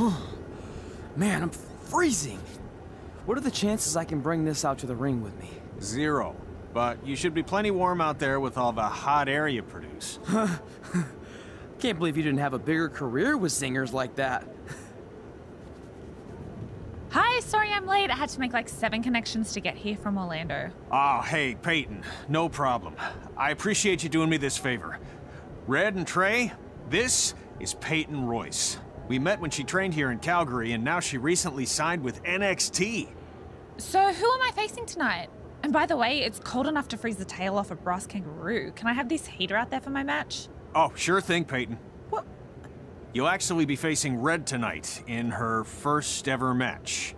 Man, I'm freezing. What are the chances I can bring this out to the ring with me? Zero. But you should be plenty warm out there with all the hot air you produce. Can't believe you didn't have a bigger career with singers like that. Hi, sorry I'm late. I had to make like seven connections to get here from Orlando. Oh, hey, Peyton. No problem. I appreciate you doing me this favor. Red and Trey, this is Peyton Royce. We met when she trained here in Calgary, and now she recently signed with NXT. So, who am I facing tonight? And by the way, it's cold enough to freeze the tail off a brass kangaroo. Can I have this heater out there for my match? Oh, sure thing, Peyton. What? You'll actually be facing Red tonight in her first ever match.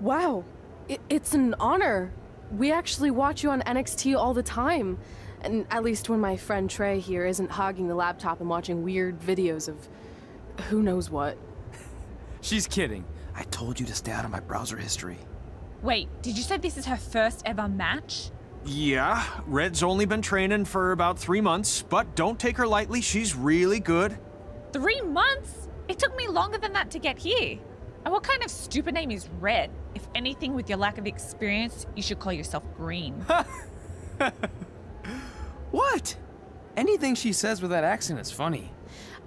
Wow, it, it's an honor. We actually watch you on NXT all the time. And at least when my friend Trey here isn't hogging the laptop and watching weird videos of who knows what. She's kidding. I told you to stay out of my browser history. Wait, did you say this is her first ever match? Yeah, Red's only been training for about three months, but don't take her lightly, she's really good. Three months? It took me longer than that to get here. And what kind of stupid name is Red? If anything, with your lack of experience, you should call yourself Green. what? Anything she says with that accent is funny.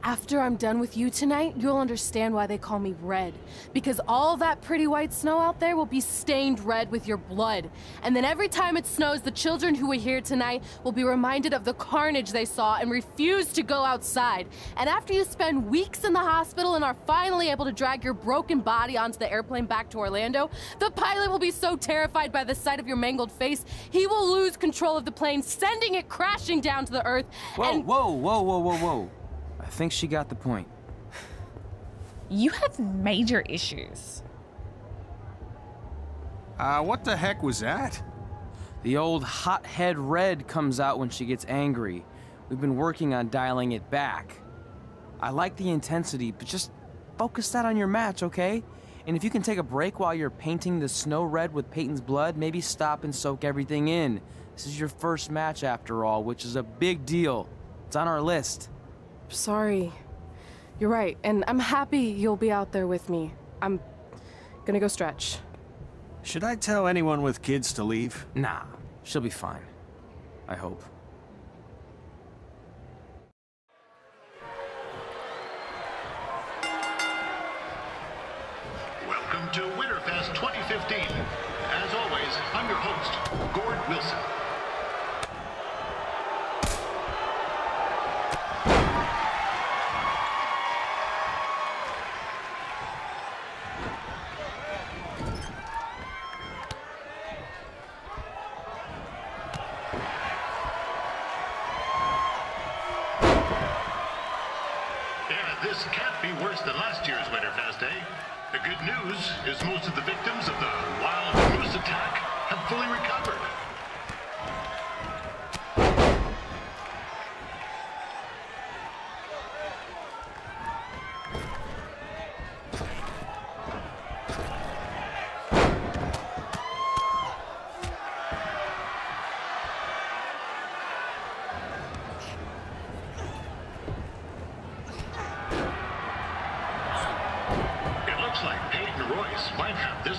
After I'm done with you tonight, you'll understand why they call me Red. Because all that pretty white snow out there will be stained red with your blood. And then every time it snows, the children who were here tonight will be reminded of the carnage they saw and refuse to go outside. And after you spend weeks in the hospital and are finally able to drag your broken body onto the airplane back to Orlando, the pilot will be so terrified by the sight of your mangled face, he will lose control of the plane, sending it crashing down to the earth. Whoa, and whoa, whoa, whoa, whoa, whoa. I think she got the point. You have major issues. Uh, what the heck was that? The old hothead red comes out when she gets angry. We've been working on dialing it back. I like the intensity, but just focus that on your match, okay? And if you can take a break while you're painting the snow red with Peyton's blood, maybe stop and soak everything in. This is your first match after all, which is a big deal. It's on our list. Sorry. You're right, and I'm happy you'll be out there with me. I'm gonna go stretch. Should I tell anyone with kids to leave? Nah, she'll be fine. I hope. Welcome to Winterfest 2015. As always, I'm your host, Gord Wilson.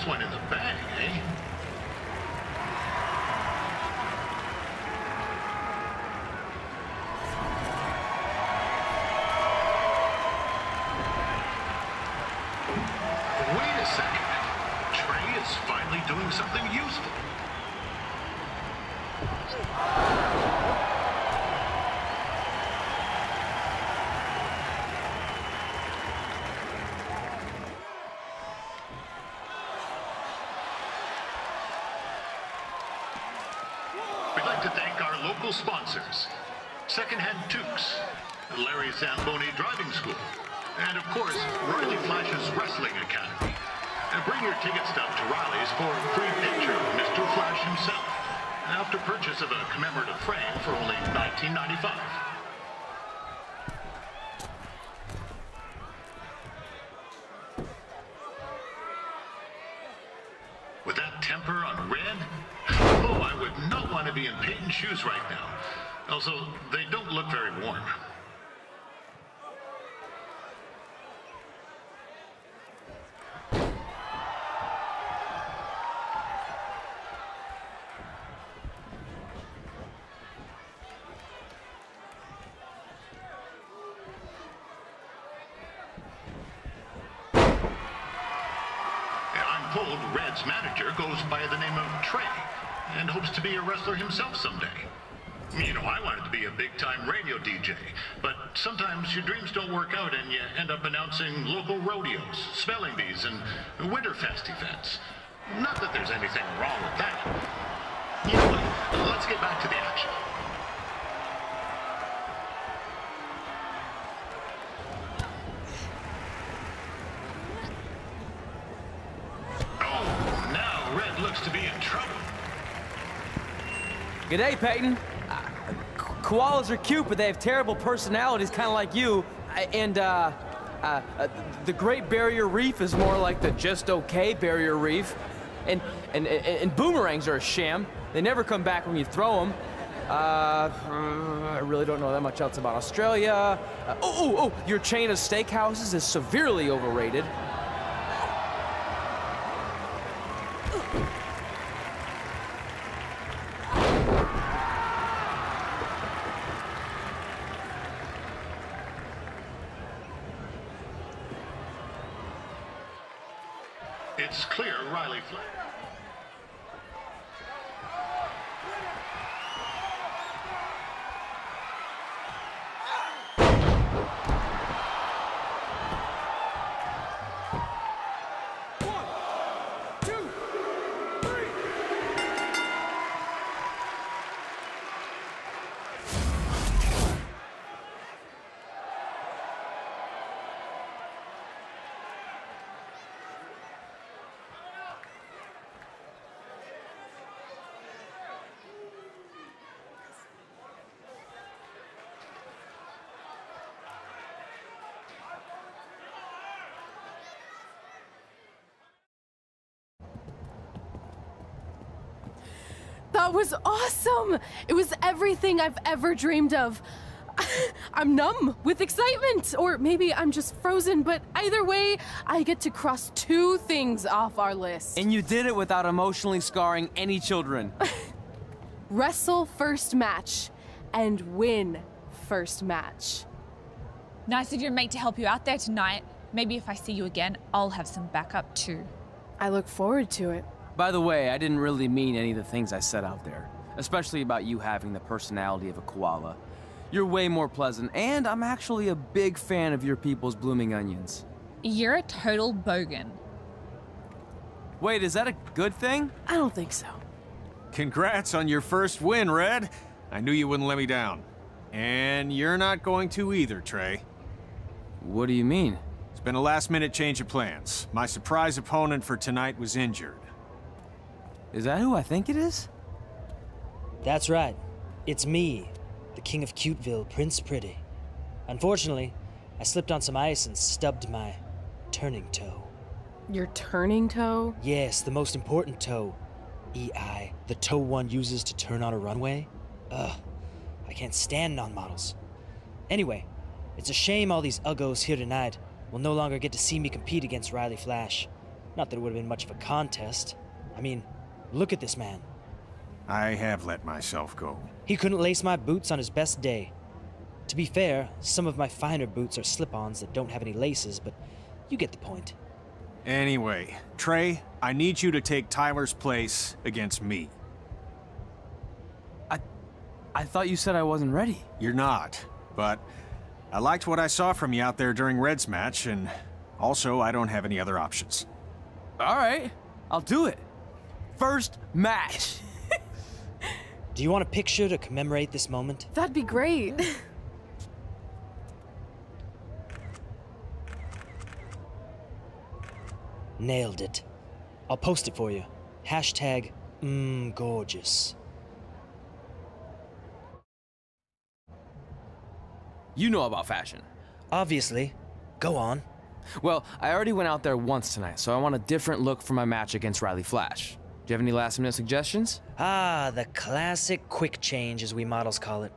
One in the bag, eh? Wait a second. Trey is finally doing something useful. We'd like to thank our local sponsors, Secondhand Tukes, Larry Zamboni Driving School, and of course, Riley Flash's Wrestling Academy. And bring your ticket stub to Riley's for a free picture of Mr. Flash himself, after purchase of a commemorative frame for only $19.95. With that temper on red, oh, I would not want to be in Peyton's shoes right now. Also, they don't look very warm. I'm manager goes by the name of Trey and hopes to be a wrestler himself someday. You know, I wanted to be a big-time radio DJ, but sometimes your dreams don't work out and you end up announcing local rodeos, spelling bees, and Winterfest events. Not that there's anything wrong with that. Anyway, let's get back to the action. Oh, now Red looks to be in trouble. G'day, Peyton. Uh, koalas are cute, but they have terrible personalities, kind of like you. And, uh, uh, uh, the Great Barrier Reef is more like the just okay Barrier Reef. And, and, and, boomerangs are a sham. They never come back when you throw them. Uh, I really don't know that much else about Australia. Uh, oh, oh, oh, your chain of steakhouses is severely overrated. That was awesome! It was everything I've ever dreamed of. I'm numb with excitement, or maybe I'm just frozen, but either way, I get to cross two things off our list. And you did it without emotionally scarring any children. Wrestle first match and win first match. Nice of your mate to help you out there tonight. Maybe if I see you again, I'll have some backup too. I look forward to it. By the way, I didn't really mean any of the things I said out there, especially about you having the personality of a koala. You're way more pleasant, and I'm actually a big fan of your people's blooming onions. You're a total bogan. Wait, is that a good thing? I don't think so. Congrats on your first win, Red. I knew you wouldn't let me down. And you're not going to either, Trey. What do you mean? It's been a last minute change of plans. My surprise opponent for tonight was injured. Is that who I think it is? That's right. It's me, the King of Cuteville, Prince Pretty. Unfortunately, I slipped on some ice and stubbed my turning toe. Your turning toe? Yes, the most important toe. EI, the toe one uses to turn on a runway. Ugh, I can't stand non models. Anyway, it's a shame all these uggos here tonight will no longer get to see me compete against Riley Flash. Not that it would have been much of a contest. I mean, look at this man. I have let myself go. He couldn't lace my boots on his best day. To be fair, some of my finer boots are slip ons that don't have any laces, but you get the point. Anyway, Trey, I need you to take Tyler's place against me. I I thought you said I wasn't ready. You're not, but I liked what I saw from you out there during Red's match, and also I don't have any other options. All right, I'll do it. First match. Do you want a picture to commemorate this moment? That'd be great. Nailed it. I'll post it for you. Hashtag mmm gorgeous. You know about fashion. Obviously. Go on. Well, I already went out there once tonight, so I want a different look for my match against Riley Flash. Do you have any last minute suggestions? Ah, the classic quick change, as we models call it.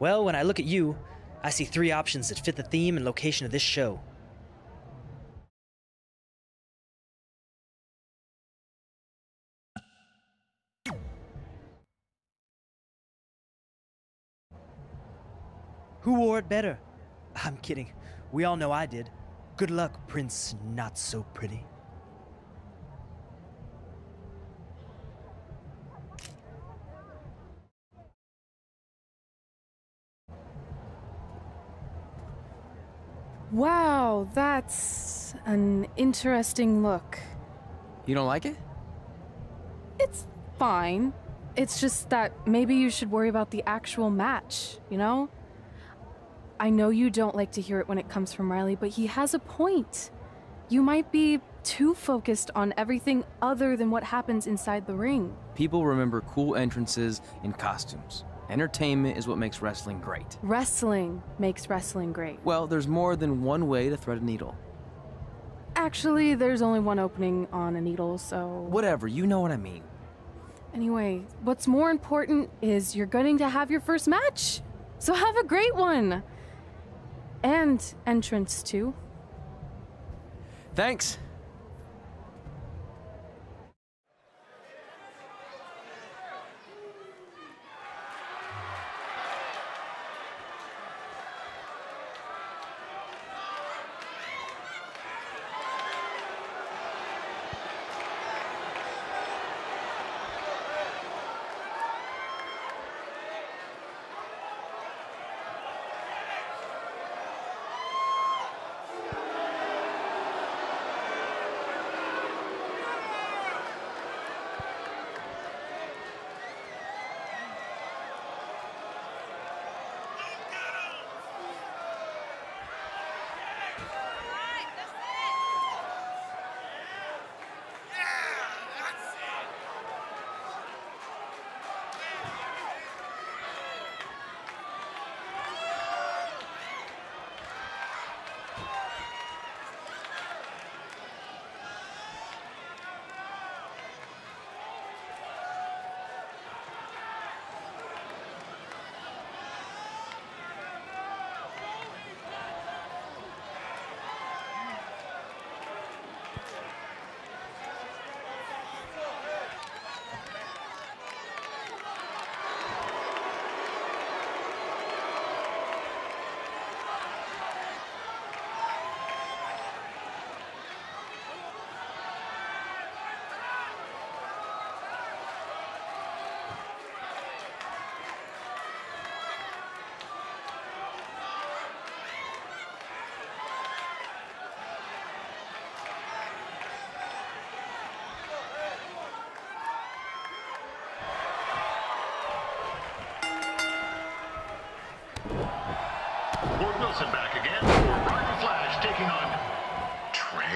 Well, when I look at you, I see three options that fit the theme and location of this show. Who wore it better? I'm kidding. We all know I did. Good luck, Prince Not So Pretty. Wow, that's an interesting look. You don't like it? It's fine. It's just that maybe you should worry about the actual match, you know? I know you don't like to hear it when it comes from Riley, but he has a point. You might be too focused on everything other than what happens inside the ring. People remember cool entrances and costumes. Entertainment is what makes wrestling great. Wrestling makes wrestling great. Well, there's more than one way to thread a needle. Actually, there's only one opening on a needle, so. Whatever, you know what I mean. Anyway, what's more important is you're going to have your first match. So have a great one. And entrance, too. Thanks.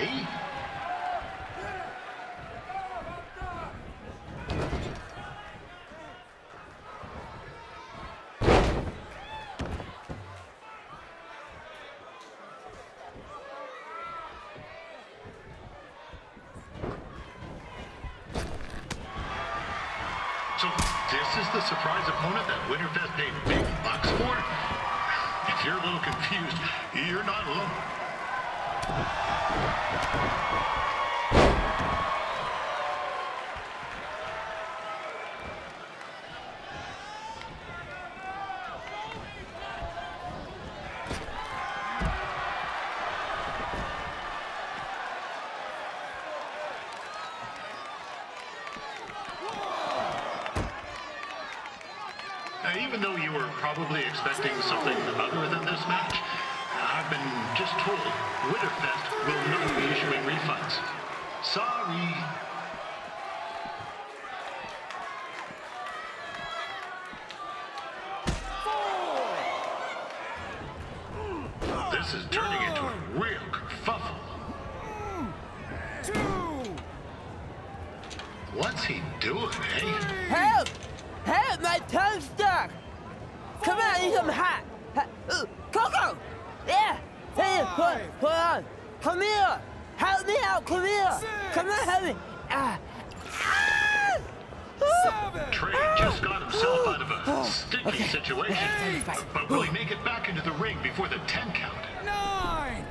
So this is the surprise opponent that Winterfest paid big bucks for? If you're a little confused, you're not alone. Now, even though you were probably expecting something other than this match, I've been just told Winterfest will not be issuing refunds. Sorry. Hey, hold, hold on! Come here! Help me out! Come here! Come on, help me! Ah! Ah! Ah! Trey just got himself out of a sticky situation. But will he make it back into the ring before the 10 count? Nine!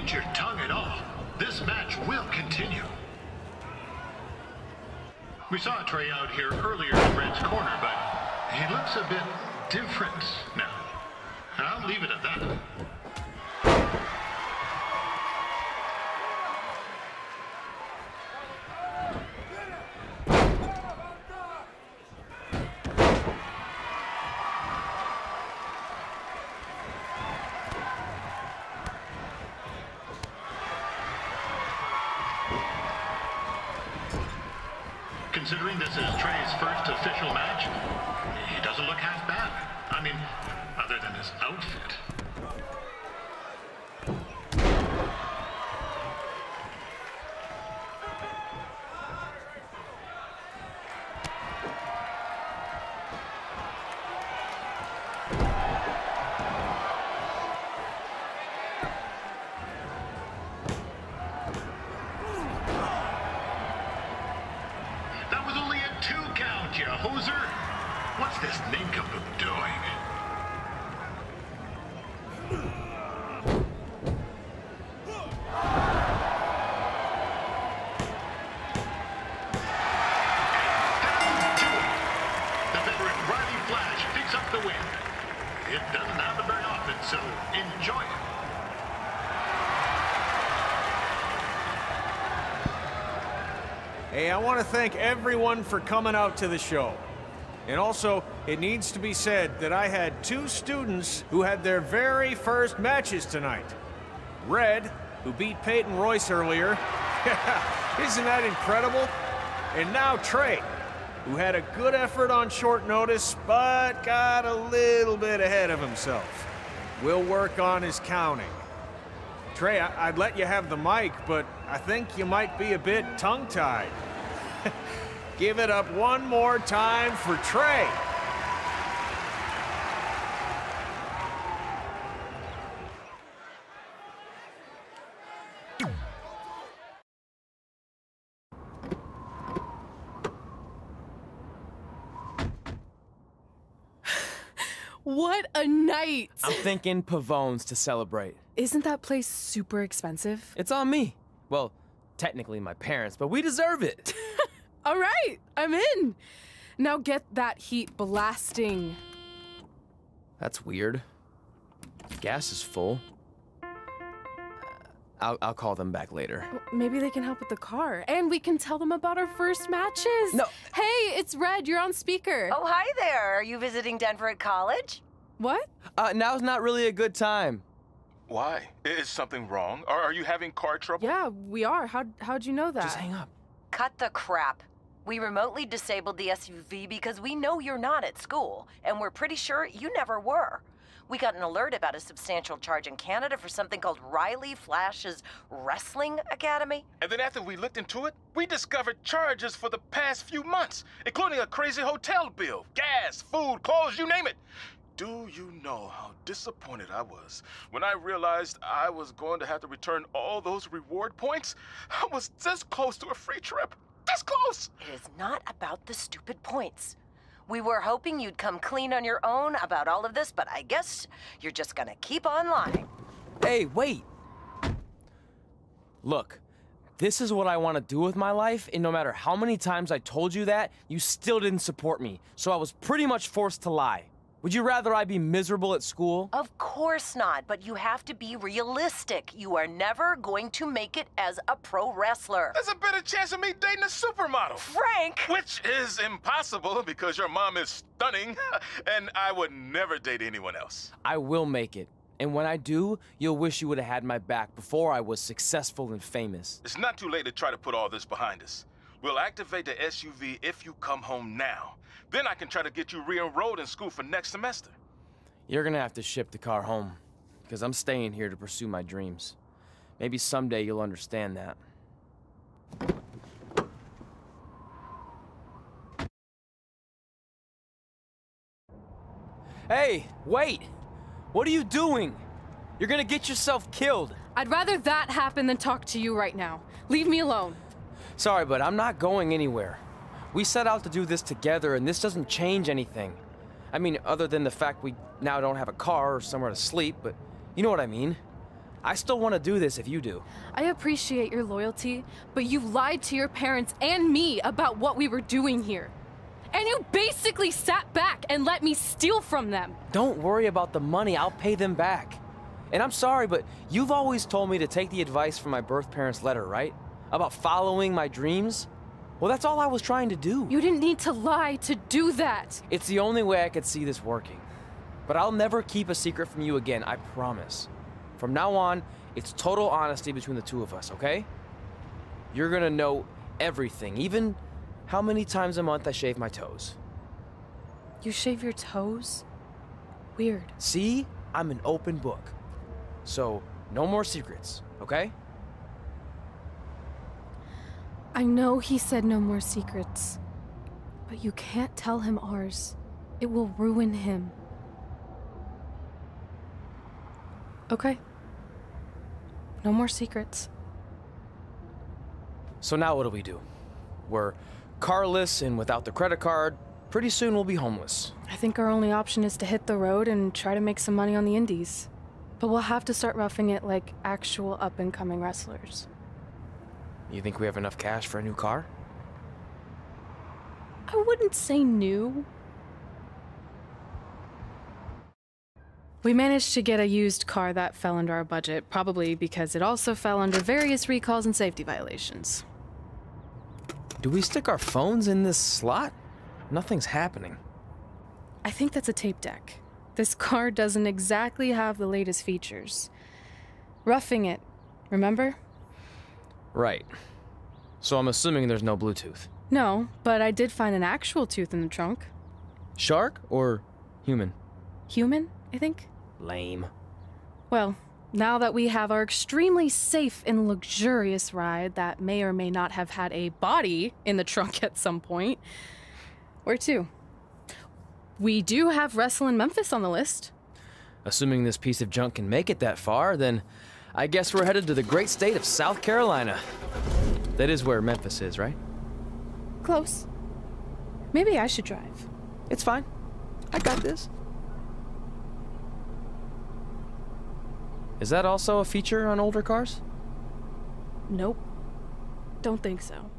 Injured tongue and all, this match will continue. We saw Trey out here earlier in Red's corner, but he looks a bit different now. I'll leave it at that. Considering this is Trey's first official match, he doesn't look half bad. I mean, other than his outfit. It doesn't happen very often, so enjoy it. Hey, I want to thank everyone for coming out to the show. And also, it needs to be said that I had two students who had their very first matches tonight. Red, who beat Peyton Royce earlier. Isn't that incredible? And now Trey, who had a good effort on short notice, but got a little bit ahead of himself. We'll work on his counting. Trey, I- I'd let you have the mic, but I think you might be a bit tongue-tied. Give it up one more time for Trey. What a night! I'm thinking Pavone's to celebrate. Isn't that place super expensive? It's on me. Well, technically my parents, but we deserve it. All right, I'm in. Now get that heat blasting. That's weird. Gas is full. I'll, I'll call them back later. Maybe they can help with the car. And we can tell them about our first matches. No. Hey, it's Red. You're on speaker. Oh, hi there. Are you visiting Denver at college? What? Uh, now's not really a good time. Why? Is something wrong? Or are you having car trouble? Yeah, we are. How, how'd you know that? Just hang up. Cut the crap. We remotely disabled the SUV because we know you're not at school, and we're pretty sure you never were. We got an alert about a substantial charge in Canada for something called Riley Flash's Wrestling Academy. And then after we looked into it, we discovered charges for the past few months, including a crazy hotel bill, gas, food, clothes, you name it. Do you know how disappointed I was when I realized I was going to have to return all those reward points? I was this close to a free trip. This close! It is not about the stupid points. We were hoping you'd come clean on your own about all of this, but I guess you're just gonna keep on lying. Hey, wait. Look, this is what I want to do with my life, and no matter how many times I told you that, you still didn't support me. So I was pretty much forced to lie. Would you rather I be miserable at school? Of course not, but you have to be realistic. You are never going to make it as a pro wrestler. There's a better chance of me dating a supermodel. Frank! Which is impossible because your mom is stunning, and I would never date anyone else. I will make it. And when I do, you'll wish you would have had my back before I was successful and famous. It's not too late to try to put all this behind us. We'll activate the SUV if you come home now. Then I can try to get you re-enrolled in school for next semester. You're gonna have to ship the car home, because I'm staying here to pursue my dreams. Maybe someday you'll understand that. Hey, wait! What are you doing? You're gonna get yourself killed. I'd rather that happen than talk to you right now. Leave me alone. Sorry, but I'm not going anywhere. We set out to do this together, and this doesn't change anything. I mean, other than the fact we now don't have a car or somewhere to sleep, but you know what I mean. I still want to do this if you do. I appreciate your loyalty, but you lied to your parents and me about what we were doing here. And you basically sat back and let me steal from them. Don't worry about the money, I'll pay them back. And I'm sorry, but you've always told me to take the advice from my birth parents' letter, right? About following my dreams? Well, that's all I was trying to do. You didn't need to lie to do that. It's the only way I could see this working. But I'll never keep a secret from you again, I promise. From now on, it's total honesty between the two of us, okay? You're gonna know everything, even how many times a month I shave my toes. You shave your toes? Weird. See? I'm an open book. So, no more secrets, okay? I know he said no more secrets, but you can't tell him ours. It will ruin him. Okay. No more secrets. So now what do we do? We're carless and without the credit card. Pretty soon we'll be homeless. I think our only option is to hit the road and try to make some money on the indies. But we'll have to start roughing it like actual up and coming wrestlers. You think we have enough cash for a new car? I wouldn't say new. We managed to get a used car that fell under our budget, probably because it also fell under various recalls and safety violations. Do we stick our phones in this slot? Nothing's happening. I think that's a tape deck. This car doesn't exactly have the latest features. Roughing it, remember? Right. So I'm assuming there's no Bluetooth. No, but I did find an actual tooth in the trunk. Shark or human? Human, I think? Lame. Well, now that we have our extremely safe and luxurious ride that may or may not have had a body in the trunk at some point, where to? We do have Wrestle in Memphis on the list. Assuming this piece of junk can make it that far, then I guess we're headed to the great state of South Carolina. That is where Memphis is, right? Close. Maybe I should drive. It's fine. I got this. Is that also a feature on older cars? Nope. Don't think so.